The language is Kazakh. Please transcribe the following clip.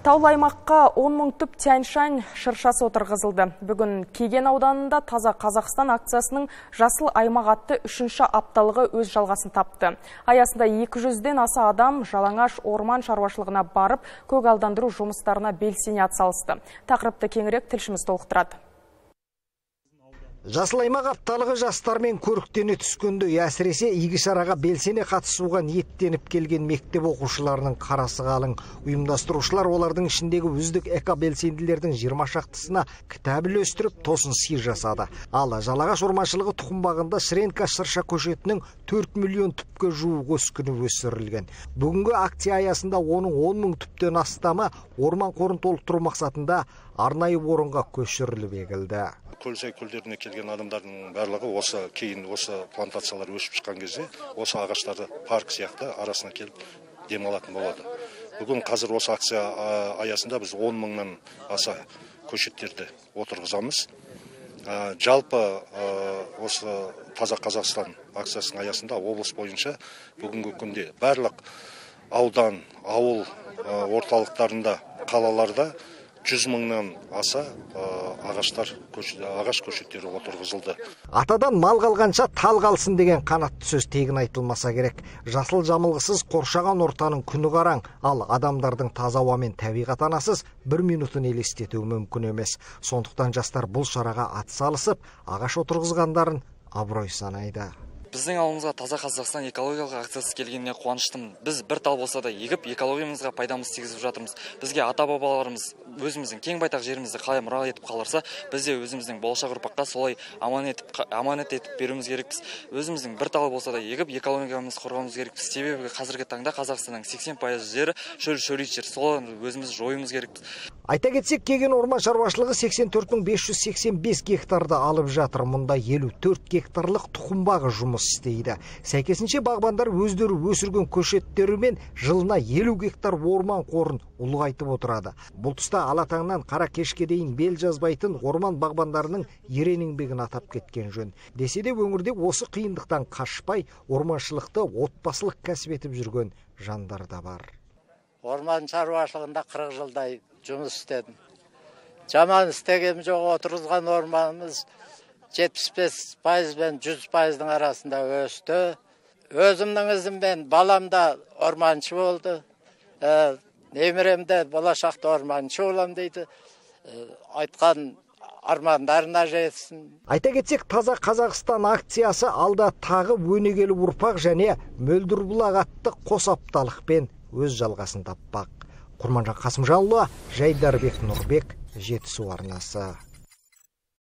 Таулы аймаққа 10 мың түп тянь-шань шыршасы отырғызылды. Бүгін Кеген ауданында Таза Қазақстан акциясының жасыл аймақ атты үшінші апталығы өз жалғасын тапты. Аясында 200-ден аса адам жалаңаш орман шаруашылығына барып, көк алдандыру жұмыстарына белсене атсалысты. Тақырыпты кеңірек тілшіміз толықтырады. Жасыл аймақ апталығы жастармен көріктене түскенде әсіресе игі шараға белсене қатысуға ниеттеніп келген мектеп оқушыларының қарасы қалың. Ұйымдастырушылар олардың ішіндегі үздік эко белсенділердің 20 шақтысына кітап үлестіріп тосын сый жасады. Ал жалағаш орманшылығы тұқымбағында Шренка шырша көшетінің 4 миллион түпке жуық өскіні өсірілген. Бүгінгі акция аясында оның 10 мың түптен астамы орман қорын толықтыру мақсатында арнайы орынға көшіріліп егілді. Көлсай көлдеріне келген адамдардың барлығы осы кейін осы плантациялар өсіп шыққан кезде осы ағаштарды парк сияқты арасына келіп демалатын болады. Бүгін қазір осы акция аясында біз он мыңнан аса көшеттерді отырғызамыз. Жалпы осы таза қазақстан акциясының аясында облыс бойынша бүгінгі күнде барлық аудан ауыл орталықтарында қалаларда жүз мыңнан аса ағаштар ағаш көшеттері отырғызылды. Атадан мал қалғанша тал қалсын деген қанатты сөз тегін айтылмаса керек. Жасыл жамылғысыз қоршаған ортаның күні қараң ал адамдардың таза ауамен табиғат анасыз бір минутын елестету мүмкін емес. Сондықтан жастар бұл шараға атсалысып ағаш отырғызғандарын абырой санайды. Біздің ауылымызға таза қазақстан экологиялық акциясы келгеніне қуаныштымын. Біз бір тал болса да егіп экологиямызға пайдамызды тигізіп жатырмыз. Бізге ата бабаларымыз өзіміздің кең байтақ жерімізді қалай мұра етіп қалдырса біз де өзіміздің болашақ ұрпаққа солай аманет аманат етіп беруіміз керекпіз. Өзіміздің бір тал болса да егіп экологиямызды қорғауымыз керекпіз. Себебі қазіргі таңда қазақстанның сексен пайыз жері шөл шөлейт жер. Соларды өзіміз жоюымыз керекпіз. Айта кетсек кеген орман шаруашылығы сексен төрт мың бес жүз сексен бес гектарды алып жатыр. Мұнда елу төрт гектарлық тұқымбағы жұмыс жұмыс істейді. Сәйкесінше бағбандар өздері өсірген көшеттерімен жылына елу гектар орман қорын ұлғайтып отырады. Бұл тұста алатаңнан қара кешке дейін бел жазбайтын орман бағбандарының ерен еңбегін атап кеткен жөн. Десе де өңірде осы қиындықтан қашпай орманшылықты отбасылық кәсіп етіп жүрген жандар да бар. Орман шаруашылығында қырық жылдай жұмыс істедім. Жаман істегенім жоқ отырғызған орманымыз жетпіс бес пайыз бен жүз пайыздың арасында өсті. Өзімнің ізіммен балам да орманшы болды. Ә, немерем де болашақта орманшы боламын дейді. Ә, айтқан армандарына жетсін. Айта кетсек таза қазақстан акциясы алда тағы өнегелі ұрпақ және мөлдір бұлақ атты қос апталықпен өз жалғасын таппақ. Құрманжан қасымжанұлы жайдарбек нұрбек жетісу арнасы.